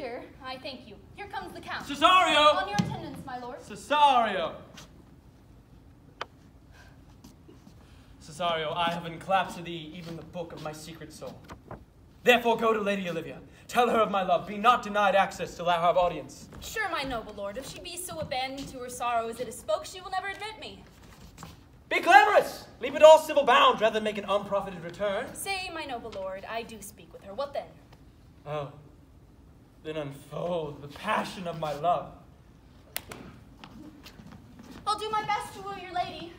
I thank you. Here comes the count. Cesario! On your attendance, my lord. Cesario! Cesario, I have enclapped to thee even the book of my secret soul. Therefore go to Lady Olivia. Tell her of my love. Be not denied access till thou have audience. Sure, my noble lord, if she be so abandoned to her sorrow as it is spoke, she will never admit me. Be clamorous! Leave it all civil bound rather than make an unprofited return. Say, my noble lord, I do speak with her. What then? Oh, then unfold the passion of my love. I'll do my best to woo your lady.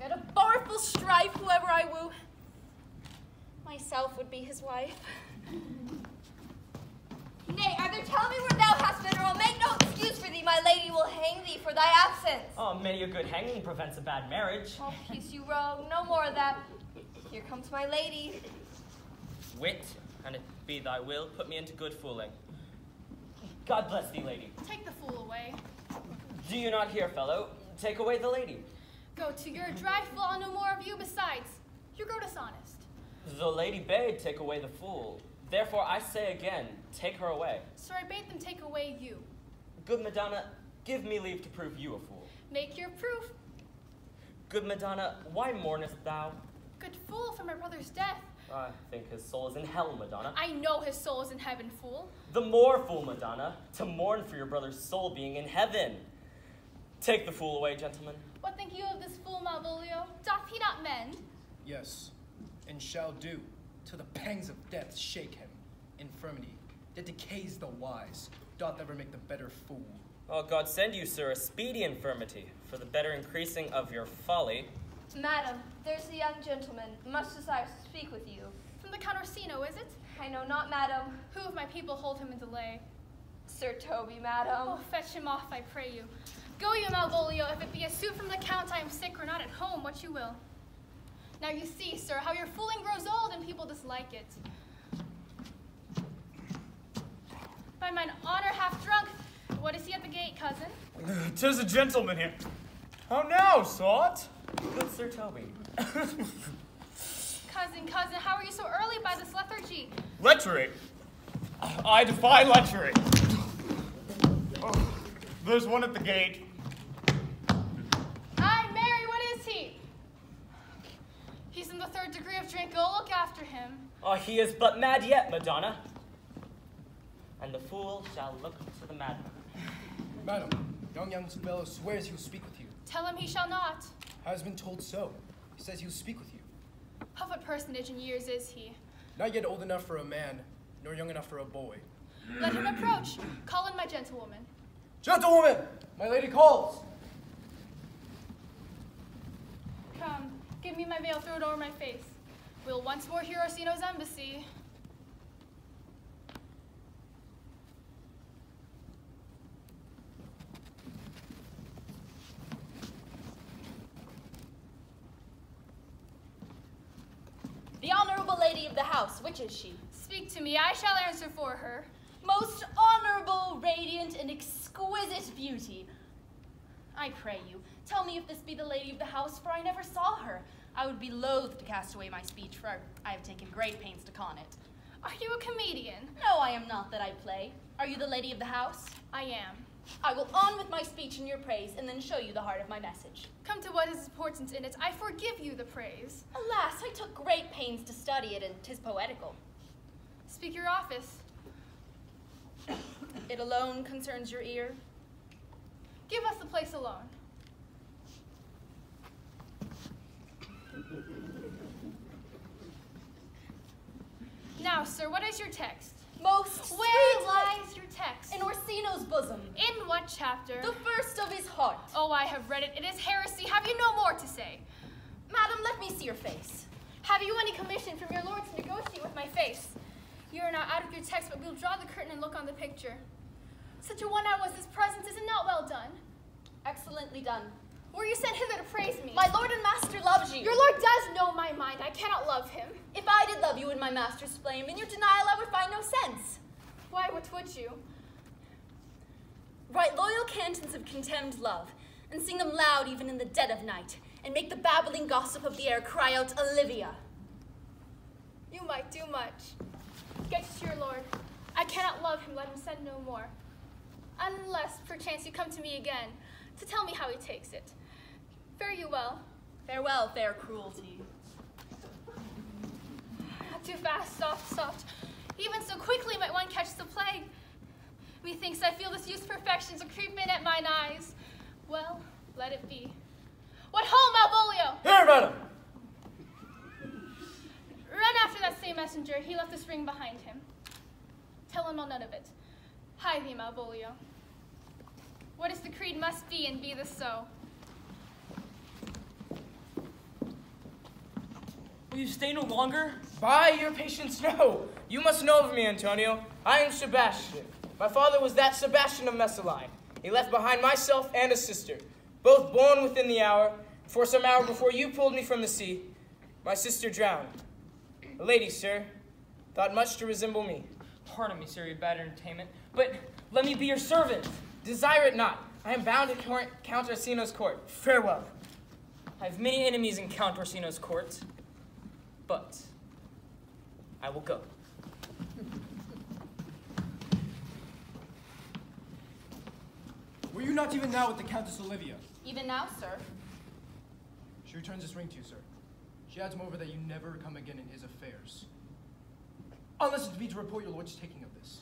Get a barful strife whoever I woo. Myself would be his wife. Nay, either tell me where thou hast been, or I'll make no excuse for thee. My lady will hang thee for thy absence. Oh, many a good hanging prevents a bad marriage. Oh, peace you rogue. No more of that. Here comes my lady. Wit, and it be thy will, put me into good fooling. God bless thee, lady. Take the fool away. Do you not hear, fellow? Take away the lady. Go to your dry fool, I'll no more of you. Besides, you grow dishonest. The lady bade take away the fool. Therefore, I say again, take her away. Sir, I bade them take away you. Good Madonna, give me leave to prove you a fool. Make your proof. Good Madonna, why mournest thou? Good fool for my brother's death. I think his soul is in hell, Madonna. I know his soul is in heaven, fool. The more fool, Madonna, to mourn for your brother's soul being in heaven. Take the fool away, gentlemen. What think you of this fool, Malvolio? Doth he not mend? Yes, and shall do, till the pangs of death shake him. Infirmity, that decays the wise, doth ever make the better fool. Oh, God send you, sir, a speedy infirmity, for the better increasing of your folly. Madam, there's a young gentleman, much desires to speak with you. From the Count Orsino, is it? I know not, madam. Who of my people hold him in delay? Sir Toby, madam. Oh, fetch him off, I pray you. Go you, Malvolio, if it be a suit from the Count, I am sick or not at home, what you will. Now you see, sir, how your fooling grows old and people dislike it. By mine honor, half drunk. What is he at the gate, cousin? Tis a gentleman here. How now, sot? Good Sir Toby. Cousin, cousin, how are you so early by this lethargy? Lechery. I defy lechery. Oh, there's one at the gate. Aye, Mary, what is he? He's in the third degree of drink. Go look after him. Oh, he is but mad yet, Madonna. And the fool shall look to the madman. Madam, young young fellow swears he will speak with you. Tell him he shall not. Has been told so. He says he will speak with you. Of what personage in years is he? Not yet old enough for a man, nor young enough for a boy. Let him approach. Call in my gentlewoman. Gentlewoman, my lady calls. Come, give me my veil, throw it over my face. We'll once more hear Orsino's embassy. The honorable lady of the house, which is she? Speak to me, I shall answer for her. Most honorable, radiant, and exquisite beauty. I pray you, tell me if this be the lady of the house, for I never saw her. I would be loath to cast away my speech, for I have taken great pains to con it. Are you a comedian? No, I am not that I play. Are you the lady of the house? I am. I will on with my speech in your praise, and then show you the heart of my message. Come to what is important in it. I forgive you the praise. Alas, I took great pains to study it, and 'tis poetical. Speak your office. It alone concerns your ear. Give us the place alone. Now, sir, what is your text? Most Where lies your text? in Orsino's bosom, In what chapter? the first of his heart. Oh, I have read it. It is heresy. Have you no more to say? Madam, let me see your face. Have you any commission from your lord to negotiate with my face? You are now out of your text, but we'll draw the curtain and look on the picture. Such a one I was this present, is it not well done? Excellently done. Were you sent hither to praise me? My lord and master loves you. Your lord does know my mind. I cannot love him. If I did love you in my master's flame, in your denial I would find no sense. Why, what would you? Write loyal cantons of contemned love, and sing them loud even in the dead of night, and make the babbling gossip of the air cry out, Olivia. You might do much. Get to your lord. I cannot love him, let him send no more. Unless, perchance, you come to me again to tell me how he takes it. Fare you well. Farewell, fair cruelty. Not too fast, soft, soft. Even so quickly might one catch the plague. Methinks I feel this youth's perfections a creep in at mine eyes. Well, let it be. What ho, Malvolio! Here, madam! Run after that same messenger. He left this ring behind him. Tell him all none of it. Hie thee, Malvolio. What is the creed must be, and be this so. Will you stay no longer? By your patience, no. You must know of me, Antonio. I am Sebastian. My father was that Sebastian of Messaline. He left behind myself and a sister, both born within the hour. For some hour before you pulled me from the sea, my sister drowned. A lady, sir, thought much to resemble me. Pardon me, sir, your bad entertainment, but let me be your servant. Desire it not. I am bound to Count Orsino's court. Farewell. I have many enemies in Count Orsino's court, but I will go. Were you not even now with the Countess Olivia? Even now, sir. She returns this ring to you, sir. She adds moreover that you never come again in his affairs. Unless it be to report your lord's taking of this.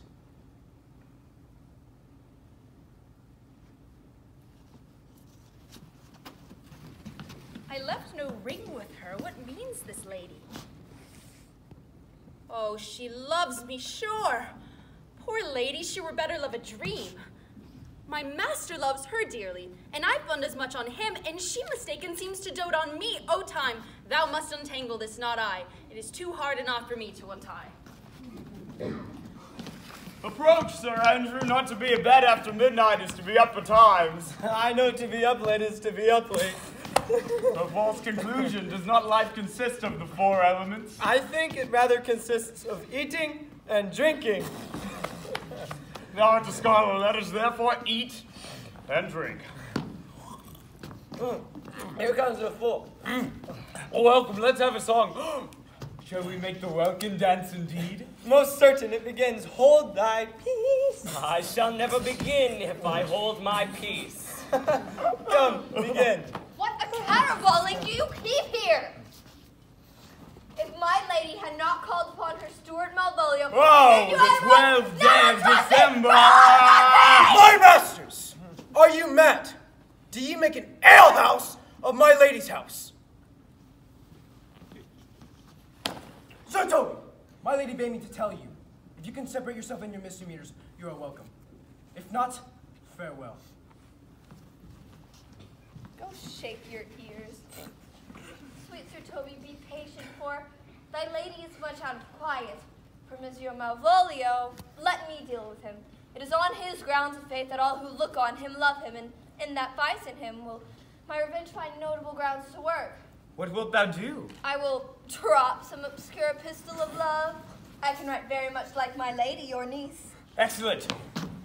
I left no ring with her. What means this lady? Oh, she loves me, sure. Poor lady, she were better love a dream. My master loves her dearly, and I fund as much on him, and she mistaken seems to dote on me. O time, thou must untangle this, not I. It is too hard enough for me to untie. Approach, Sir Andrew. Not to be abed after midnight is to be up betimes. I know to be up late is to be up late. A false conclusion. Does not life consist of the four elements? I think it rather consists of eating and drinking. Thou art a scholar, let us therefore eat and drink. Mm. Here comes the full. Mm. Oh, welcome, let's have a song. Shall we make the welkin dance indeed? Most certain it begins, hold thy peace. I shall never begin if I hold my peace. Come, begin. What a do you keep here? If my lady had not called upon her steward Malvolio, Oh, then you the one- 12th day of. December! Oh, my masters! Are you mad? Do ye make an alehouse of my lady's house? Sir Toby, my lady bade me to tell you, if you can separate yourself and your misdemeanors, you are welcome. If not, farewell. Go shake your ears. Sweet Sir Toby, be patient, for thy lady is much out of quiet. For Monsieur Malvolio, let me deal with him. It is on his grounds of faith that all who look on him love him, and in that vice in him will my revenge find notable grounds to work. What wilt thou do? I will drop some obscure epistle of love. I can write very much like my lady, your niece. Excellent.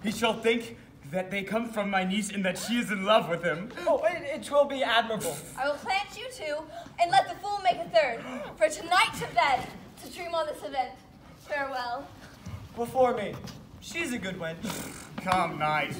He shall think that they come from my niece and that she is in love with him. Oh, it, it will be admirable. I will plant you two, and let the fool make a third. For tonight to bed, to dream on this event. Farewell. Before me. She's a good wench. Come, knight.